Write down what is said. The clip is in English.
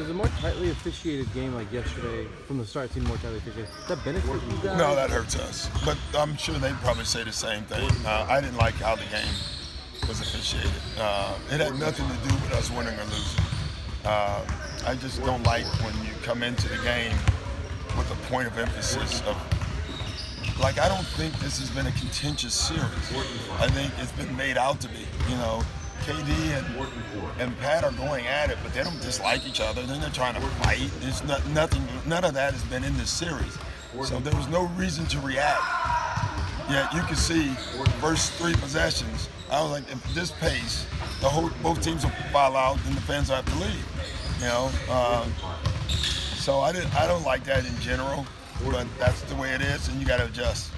Was a more tightly officiated game like yesterday from the start seemed more tightly officiated? That benefit you guys? No, that hurts us. But I'm sure they'd probably say the same thing. Uh, I didn't like how the game was officiated. Uh, it had nothing to do with us winning or losing. Uh, I just don't like when you come into the game with a point of emphasis of like I don't think this has been a contentious series. I think it's been made out to be. You know, KD and, and Pat are going at it, but they don't dislike each other. Then they're trying to fight. There's not, nothing, none of that has been in this series. So there was no reason to react. Yet you can see first three possessions. I was like, at this pace, the whole both teams will file out, and the fans will have to leave. You know, um, so I didn't. I don't like that in general, but that's the way it is, and you got to adjust.